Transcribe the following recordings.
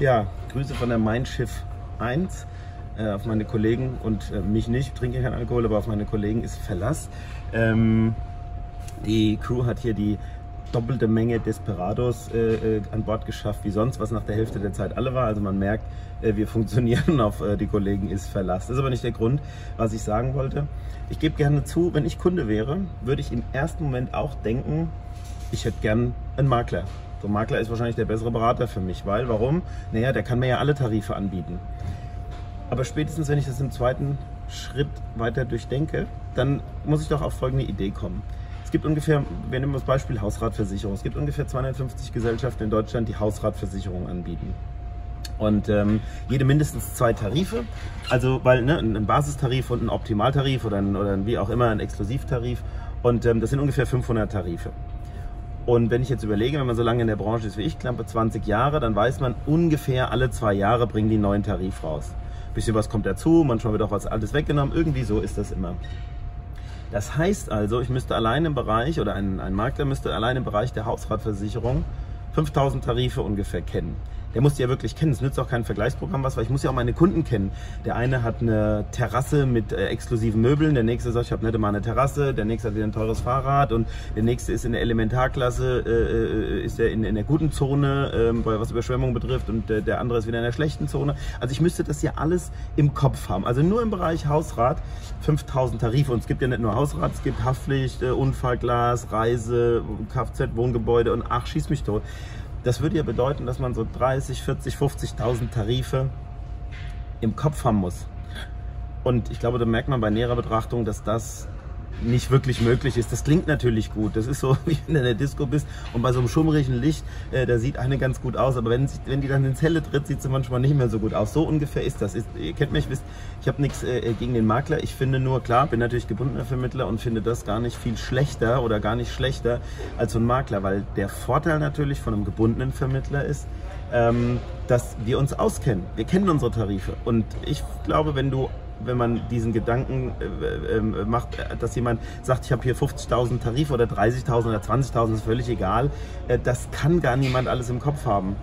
Ja, Grüße von der Mein Schiff 1 äh, auf meine Kollegen und äh, mich nicht, ich trinke keinen Alkohol, aber auf meine Kollegen ist Verlass. Ähm, die Crew hat hier die doppelte Menge Desperados äh, äh, an Bord geschafft wie sonst, was nach der Hälfte der Zeit alle war. Also man merkt, äh, wir funktionieren auf äh, die Kollegen ist Verlass. Das ist aber nicht der Grund, was ich sagen wollte. Ich gebe gerne zu, wenn ich Kunde wäre, würde ich im ersten Moment auch denken, ich hätte gern einen Makler. So ein Makler ist wahrscheinlich der bessere Berater für mich, weil warum? Naja, der kann mir ja alle Tarife anbieten. Aber spätestens, wenn ich das im zweiten Schritt weiter durchdenke, dann muss ich doch auf folgende Idee kommen. Es gibt ungefähr, wir nehmen das Beispiel Hausratversicherung, es gibt ungefähr 250 Gesellschaften in Deutschland, die Hausratversicherung anbieten. Und ähm, jede mindestens zwei Tarife. Also, weil ne, ein Basistarif und ein Optimaltarif oder ein, oder ein, wie auch immer ein Exklusivtarif. Und ähm, das sind ungefähr 500 Tarife. Und wenn ich jetzt überlege, wenn man so lange in der Branche ist wie ich, knappe 20 Jahre, dann weiß man ungefähr alle zwei Jahre bringen die einen neuen Tarif raus. Ein bisschen was kommt dazu, manchmal wird auch was Altes weggenommen. Irgendwie so ist das immer. Das heißt also, ich müsste allein im Bereich, oder ein, ein Makler müsste allein im Bereich der Hausratversicherung 5000 Tarife ungefähr kennen der muss die ja wirklich kennen. Es nützt auch kein Vergleichsprogramm was, weil ich muss ja auch meine Kunden kennen. Der eine hat eine Terrasse mit äh, exklusiven Möbeln, der nächste sagt, ich habe nicht mal eine Terrasse, der nächste hat wieder ein teures Fahrrad und der nächste ist in der Elementarklasse, äh, äh ist er in, in der guten Zone, äh, was Überschwemmung betrifft und äh, der andere ist wieder in der schlechten Zone. Also ich müsste das ja alles im Kopf haben. Also nur im Bereich Hausrat 5000 Tarife und es gibt ja nicht nur Hausrat, es gibt Haftpflicht, äh, Unfallglas, Reise, Kfz, Wohngebäude und ach, schieß mich tot. Das würde ja bedeuten, dass man so 30, 40, 50.000 Tarife im Kopf haben muss. Und ich glaube, da merkt man bei näherer Betrachtung, dass das nicht wirklich möglich ist. Das klingt natürlich gut. Das ist so, wie wenn du in der Disco bist und bei so einem schummrigen Licht, äh, da sieht eine ganz gut aus, aber wenn, wenn die dann in Zelle tritt, sieht sie manchmal nicht mehr so gut aus. So ungefähr ist das. Ist, ihr kennt mich, wisst, ich habe nichts äh, gegen den Makler. Ich finde nur, klar, bin natürlich gebundener Vermittler und finde das gar nicht viel schlechter oder gar nicht schlechter als so ein Makler, weil der Vorteil natürlich von einem gebundenen Vermittler ist, ähm, dass wir uns auskennen. Wir kennen unsere Tarife. Und ich glaube, wenn du wenn man diesen Gedanken äh, äh, macht, dass jemand sagt, ich habe hier 50.000 Tarif oder 30.000 oder 20.000, ist völlig egal. Äh, das kann gar niemand alles im Kopf haben.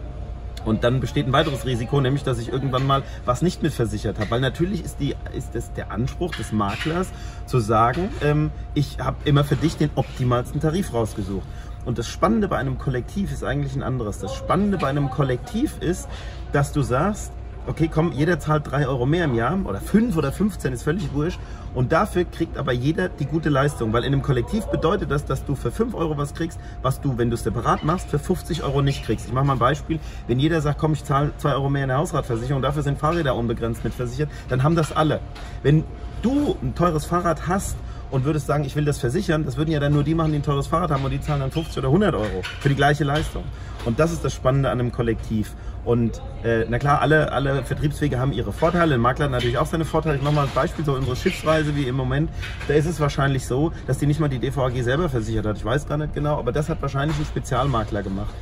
Und dann besteht ein weiteres Risiko, nämlich dass ich irgendwann mal was nicht mitversichert habe. Weil natürlich ist, die, ist es der Anspruch des Maklers zu sagen, ähm, ich habe immer für dich den optimalsten Tarif rausgesucht. Und das Spannende bei einem Kollektiv ist eigentlich ein anderes. Das Spannende bei einem Kollektiv ist, dass du sagst, okay, komm, jeder zahlt 3 Euro mehr im Jahr oder 5 oder 15, ist völlig wurscht. Und dafür kriegt aber jeder die gute Leistung, weil in einem Kollektiv bedeutet das, dass du für 5 Euro was kriegst, was du, wenn du es separat machst, für 50 Euro nicht kriegst. Ich mache mal ein Beispiel. Wenn jeder sagt, komm, ich zahle 2 Euro mehr in der Hausratversicherung, dafür sind Fahrräder unbegrenzt mitversichert, dann haben das alle. Wenn du ein teures Fahrrad hast und würdest sagen, ich will das versichern, das würden ja dann nur die machen, die ein teures Fahrrad haben und die zahlen dann 50 oder 100 Euro für die gleiche Leistung. Und das ist das Spannende an einem Kollektiv. Und äh, na klar, alle, alle Vertriebswege haben ihre Vorteile. Ein Makler hat natürlich auch seine Vorteile. Ich mache mal ein Beispiel, so unsere Schiffsreise wie im Moment. Da ist es wahrscheinlich so, dass die nicht mal die DVAG selber versichert hat. Ich weiß gar nicht genau, aber das hat wahrscheinlich ein Spezialmakler gemacht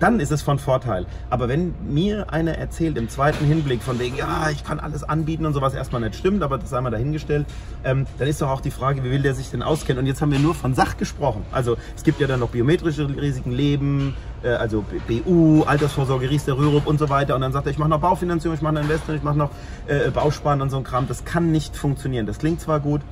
dann ist es von Vorteil. Aber wenn mir einer erzählt im zweiten Hinblick von wegen, ja, ich kann alles anbieten und sowas erstmal nicht stimmt, aber das sei mal dahingestellt, ähm, dann ist doch auch die Frage, wie will der sich denn auskennen? Und jetzt haben wir nur von Sach gesprochen. Also es gibt ja dann noch biometrische Risiken, Leben, äh, also BU, Altersvorsorge, Riester, Rürup und so weiter. Und dann sagt er, ich mache noch Baufinanzierung, ich mache noch Investment, ich mache noch äh, Bausparen und so ein Kram. Das kann nicht funktionieren. Das klingt zwar gut,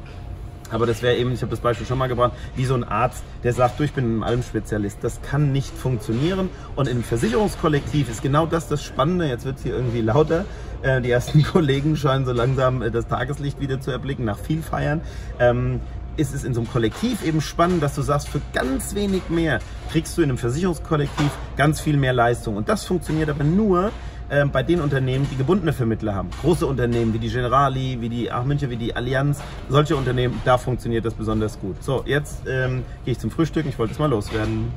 aber das wäre eben, ich habe das Beispiel schon mal gebracht, wie so ein Arzt, der sagt, du, ich bin ein Allenspezialist. Das kann nicht funktionieren. Und im Versicherungskollektiv ist genau das das Spannende. Jetzt wird es hier irgendwie lauter. Äh, die ersten Kollegen scheinen so langsam äh, das Tageslicht wieder zu erblicken, nach viel Feiern. Ähm, ist es in so einem Kollektiv eben spannend, dass du sagst, für ganz wenig mehr kriegst du in einem Versicherungskollektiv ganz viel mehr Leistung. Und das funktioniert aber nur, äh, bei den Unternehmen, die gebundene Vermittler haben. Große Unternehmen wie die Generali, wie die Ach München, wie die Allianz, solche Unternehmen, da funktioniert das besonders gut. So, jetzt ähm, gehe ich zum Frühstück. Ich wollte es mal loswerden.